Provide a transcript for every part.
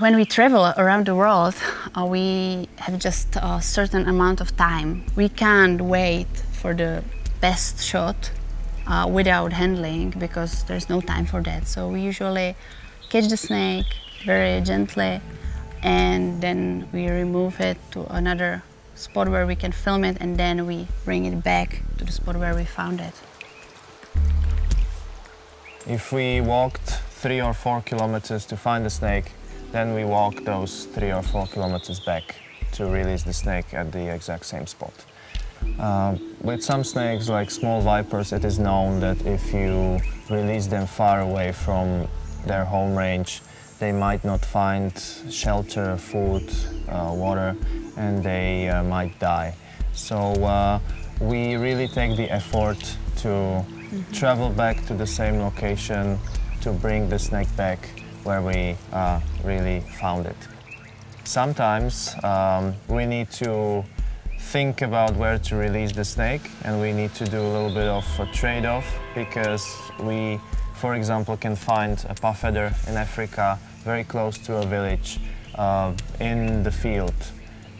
When we travel around the world, uh, we have just a certain amount of time. We can't wait for the best shot uh, without handling because there's no time for that. So we usually catch the snake very gently and then we remove it to another spot where we can film it and then we bring it back to the spot where we found it. If we walked three or four kilometers to find the snake, then we walk those three or four kilometers back to release the snake at the exact same spot. Uh, with some snakes, like small vipers, it is known that if you release them far away from their home range, they might not find shelter, food, uh, water, and they uh, might die. So uh, we really take the effort to mm -hmm. travel back to the same location to bring the snake back where we uh, really found it. Sometimes um, we need to think about where to release the snake and we need to do a little bit of a trade-off because we, for example, can find a puff adder in Africa very close to a village uh, in the field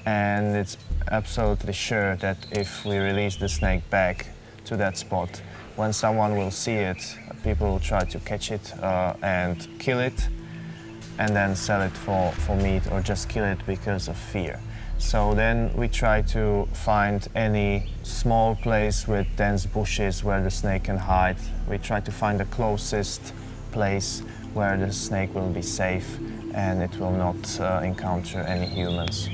and it's absolutely sure that if we release the snake back to that spot, when someone will see it, people will try to catch it uh, and kill it and then sell it for, for meat or just kill it because of fear. So then we try to find any small place with dense bushes where the snake can hide. We try to find the closest place where the snake will be safe and it will not uh, encounter any humans.